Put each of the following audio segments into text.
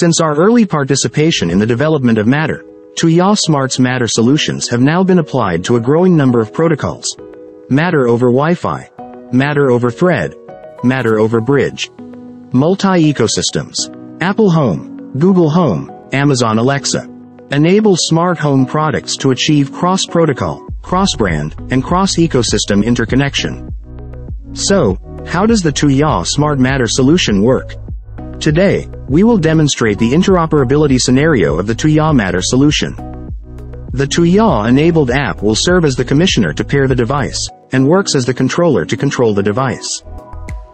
Since our early participation in the development of Matter, Tuya Smart's Matter solutions have now been applied to a growing number of protocols. Matter over Wi-Fi, Matter over Thread, Matter over Bridge, multi-ecosystems, Apple Home, Google Home, Amazon Alexa, enable smart home products to achieve cross-protocol, cross-brand, and cross-ecosystem interconnection. So, how does the Tuya Smart Matter solution work? Today, we will demonstrate the interoperability scenario of the Tuya Matter solution. The Tuya enabled app will serve as the commissioner to pair the device, and works as the controller to control the device.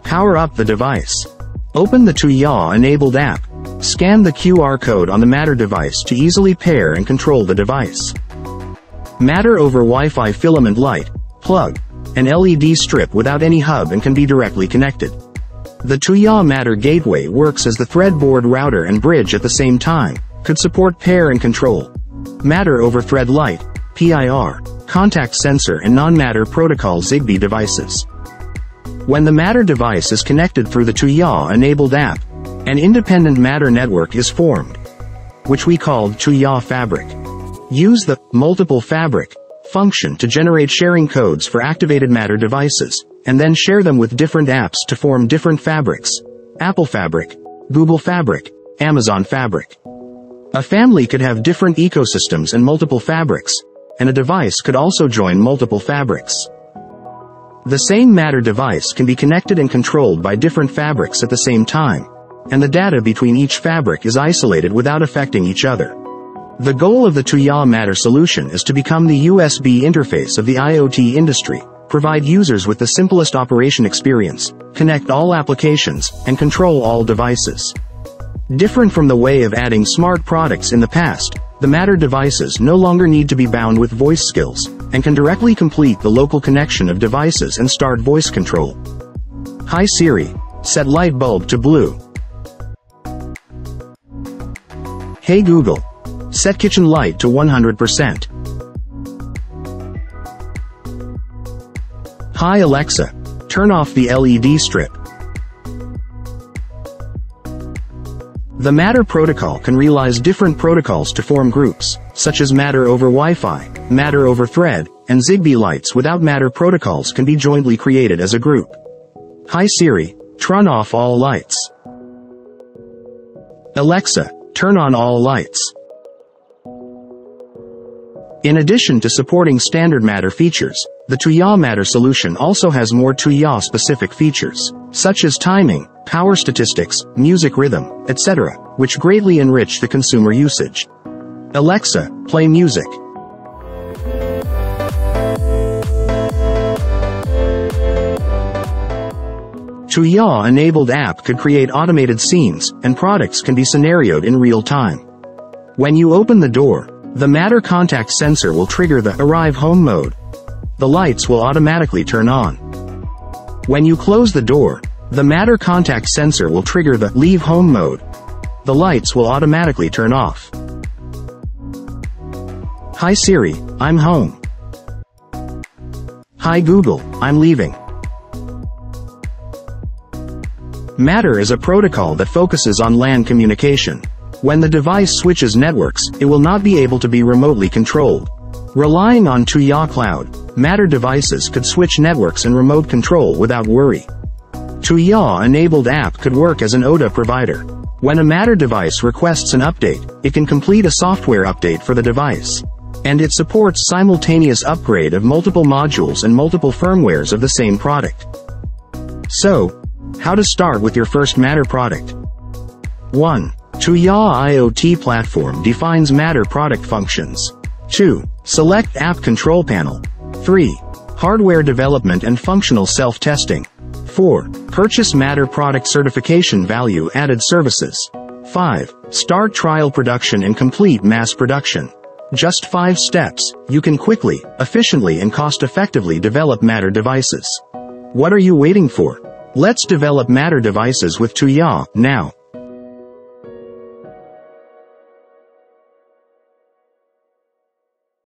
Power up the device. Open the Tuya enabled app. Scan the QR code on the Matter device to easily pair and control the device. Matter over Wi-Fi filament light, plug, an LED strip without any hub and can be directly connected. The Tuya Matter Gateway works as the Thread border router and bridge at the same time, could support pair and control. Matter over Thread Light, PIR, contact sensor and non-matter protocol Zigbee devices. When the Matter device is connected through the Tuya enabled app, an independent Matter network is formed, which we called Tuya Fabric. Use the multiple fabric function to generate sharing codes for activated Matter devices, and then share them with different apps to form different fabrics. Apple Fabric, Google Fabric, Amazon Fabric. A family could have different ecosystems and multiple fabrics, and a device could also join multiple fabrics. The same Matter device can be connected and controlled by different fabrics at the same time, and the data between each fabric is isolated without affecting each other. The goal of the Tuya Matter solution is to become the USB interface of the IoT industry, provide users with the simplest operation experience, connect all applications, and control all devices. Different from the way of adding smart products in the past, the Matter devices no longer need to be bound with voice skills, and can directly complete the local connection of devices and start voice control. Hi Siri, set light bulb to blue. Hey Google, set kitchen light to 100%. Hi Alexa, turn off the LED strip. The Matter protocol can realize different protocols to form groups, such as Matter over Wi-Fi, Matter over Thread, and Zigbee lights without Matter protocols can be jointly created as a group. Hi Siri, turn off all lights. Alexa, turn on all lights. In addition to supporting standard Matter features, the Tuya Matter solution also has more Tuya specific features, such as timing, power statistics, music rhythm, etc., which greatly enrich the consumer usage. Alexa, play music. Tuya enabled app could create automated scenes, and products can be scenarioed in real time. When you open the door, the Matter contact sensor will trigger the Arrive Home mode. The lights will automatically turn on. When you close the door, the Matter contact sensor will trigger the Leave Home mode. The lights will automatically turn off. Hi Siri, I'm home. Hi Google, I'm leaving. Matter is a protocol that focuses on LAN communication. When the device switches networks, it will not be able to be remotely controlled. Relying on Tuya Cloud, Matter devices could switch networks and remote control without worry. Tuya-enabled app could work as an OTA provider. When a Matter device requests an update, it can complete a software update for the device. And it supports simultaneous upgrade of multiple modules and multiple firmwares of the same product. So, how to start with your first Matter product? 1. Tuya IoT platform defines Matter product functions. 2. Select App Control Panel. 3. Hardware development and functional self-testing. 4. Purchase Matter product certification value added services. 5. Start trial production and complete mass production. Just 5 steps, you can quickly, efficiently and cost-effectively develop Matter devices. What are you waiting for? Let's develop Matter devices with Tuya, now.